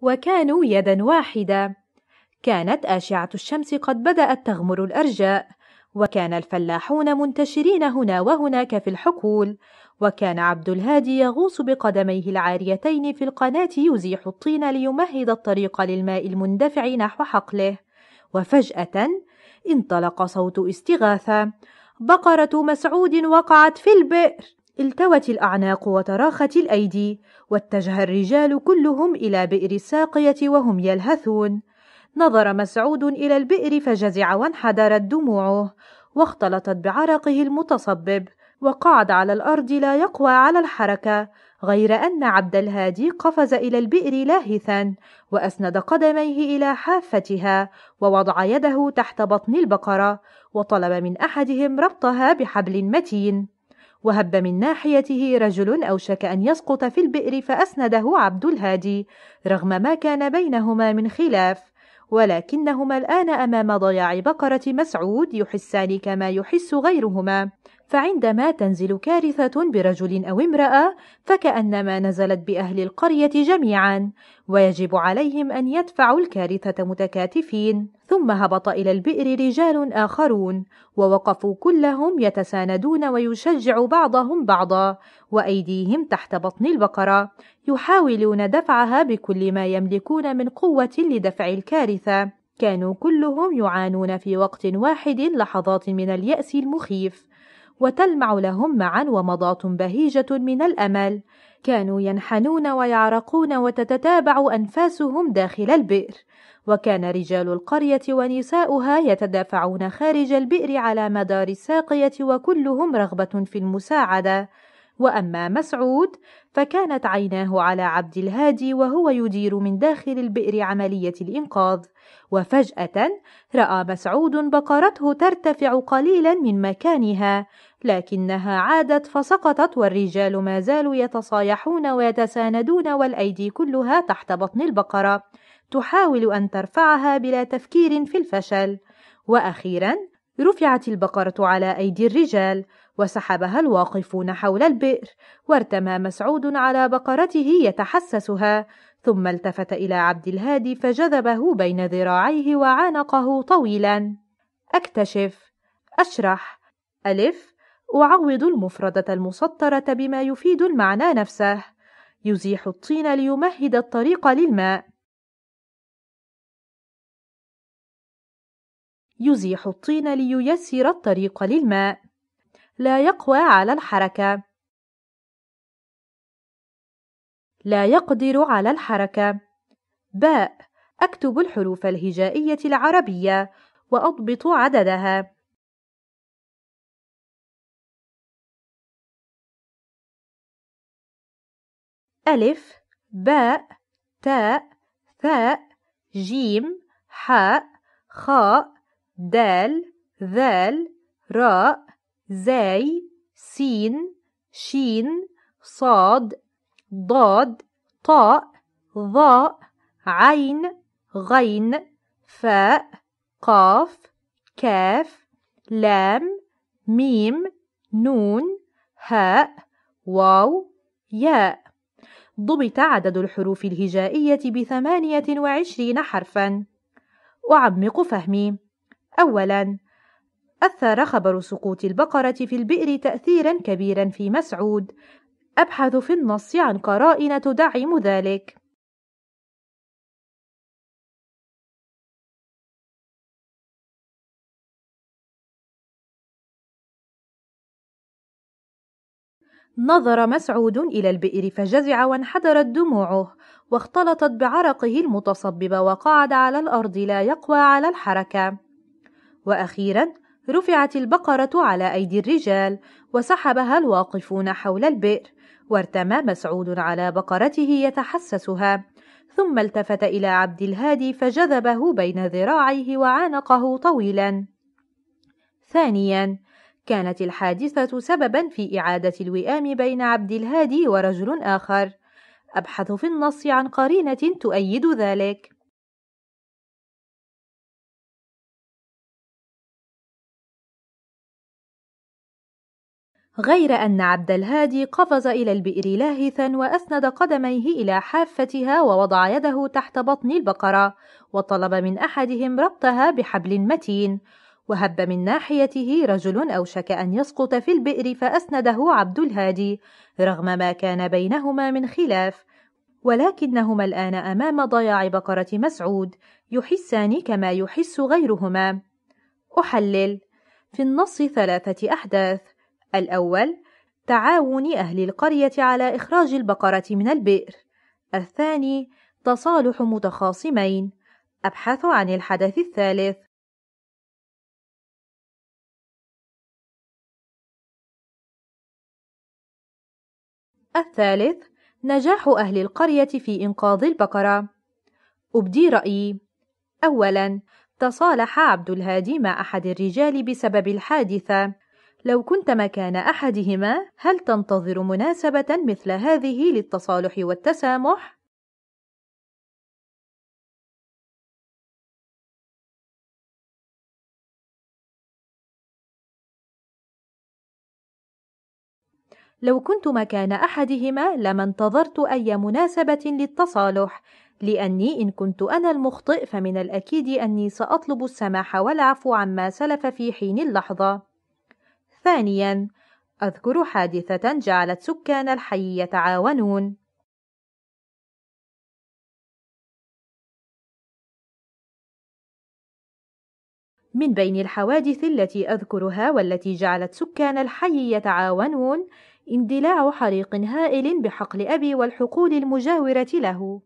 وكانوا يدا واحدة. كانت أشعة الشمس قد بدأت تغمر الأرجاء وكان الفلاحون منتشرين هنا وهناك في الحقول وكان عبد الهادي يغوص بقدميه العاريتين في القناة يزيح الطين ليمهد الطريق للماء المندفع نحو حقله. وفجأة انطلق صوت استغاثة بقرة مسعود وقعت في البئر! التوت الأعناق وتراخت الأيدي واتجه الرجال كلهم إلى بئر الساقية وهم يلهثون. نظر مسعود إلى البئر فجزع وانحدرت دموعه واختلطت بعرقه المتصبب وقعد على الأرض لا يقوى على الحركة غير أن عبد الهادي قفز إلى البئر لاهثا وأسند قدميه إلى حافتها ووضع يده تحت بطن البقرة وطلب من أحدهم ربطها بحبل متين. وهب من ناحيته رجل أوشك أن يسقط في البئر فأسنده عبد الهادي رغم ما كان بينهما من خلاف ولكنهما الآن أمام ضياع بقرة مسعود يحسان كما يحس غيرهما. فعندما تنزل كارثة برجل أو امرأة فكأنما نزلت بأهل القرية جميعا ويجب عليهم أن يدفعوا الكارثة متكاتفين. ثم هبط إلى البئر رجال آخرون ووقفوا كلهم يتساندون ويشجع بعضهم بعضا وأيديهم تحت بطن البقرة يحاولون دفعها بكل ما يملكون من قوة لدفع الكارثة. كانوا كلهم يعانون في وقت واحد لحظات من اليأس المخيف. وتلمع لهم معا ومضات بهيجة من الأمل. كانوا ينحنون ويعرقون وتتتابع أنفاسهم داخل البئر. وكان رجال القرية ونساؤها يتدافعون خارج البئر على مدار الساقية وكلهم رغبة في المساعدة. وأما مسعود فكانت عيناه على عبد الهادي وهو يدير من داخل البئر عملية الإنقاذ. وفجأة رأى مسعود بقرته ترتفع قليلا من مكانها لكنها عادت فسقطت والرجال ما زالوا يتصايحون ويتساندون والأيدي كلها تحت بطن البقرة تحاول أن ترفعها بلا تفكير في الفشل. وأخيرا رفعت البقرة على أيدي الرجال وسحبها الواقفون حول البئر وارتمى مسعود على بقرته يتحسسها ثم التفت إلى عبد الهادي فجذبه بين ذراعيه وعانقه طويلا. أكتشف أشرح ألف أعوض المفردة المسطرة بما يفيد المعنى نفسه. يزيح الطين ليمهد الطريق للماء. يزيح الطين لييسر الطريق للماء. لا يقوى على الحركة. لا يقدر على الحركة. باء أكتب الحروف الهجائية العربية وأضبط عددها. ألف باء تاء ثاء جيم حاء خاء دال ذال راء زاي سين شين صاد ضاد طاء ظاء عين غين فاء قاف كاف لام ميم نون هاء واو ياء. ضبط عدد الحروف الهجائية بثمانية وعشرين حرفا. أعمق فهمي. أولا أثر خبر سقوط البقرة في البئر تأثيرا كبيرا في مسعود. أبحث في النص عن قرائن تدعم ذلك. نظر مسعود إلى البئر فجزع وانحدرت دموعه واختلطت بعرقه المتصبب وقعد على الأرض لا يقوى على الحركة. وأخيرا رفعت البقرة على أيدي الرجال وسحبها الواقفون حول البئر وارتمى مسعود على بقرته يتحسسها ثم التفت إلى عبد الهادي فجذبه بين ذراعيه وعانقه طويلا. ثانيا كانت الحادثة سببا في إعادة الوئام بين عبد الهادي ورجل آخر. أبحث في النص عن قرينة تؤيد ذلك. غير أن عبد الهادي قفز إلى البئر لاهثا وأسند قدميه إلى حافتها ووضع يده تحت بطن البقرة وطلب من أحدهم ربطها بحبل متين. وهب من ناحيته رجل أوشك أن يسقط في البئر فأسنده عبد الهادي رغم ما كان بينهما من خلاف. ولكنهما الآن أمام ضياع بقرة مسعود يحسان كما يحس غيرهما. أحلل. في النص ثلاثة أحداث. الأول تعاون أهل القرية على إخراج البقرة من البئر. الثاني تصالح متخاصمين. أبحث عن الحدث الثالث. الثالث نجاح أهل القرية في إنقاذ البقرة. أبدي رأيي. أولاً تصالح عبد الهادي مع أحد الرجال بسبب الحادثة. لو كنت مكان أحدهما هل تنتظر مناسبة مثل هذه للتصالح والتسامح؟ لو كنت مكان أحدهما لما انتظرت أي مناسبة للتصالح لأني إن كنت أنا المخطئ فمن الأكيد أني سأطلب السماح والعفو عما سلف في حين اللحظة. ثانياً، أذكر حادثة جعلت سكان الحي يتعاونون. من بين الحوادث التي أذكرها والتي جعلت سكان الحي يتعاونون اندلاع حريق هائل بحقل أبي والحقول المجاورة له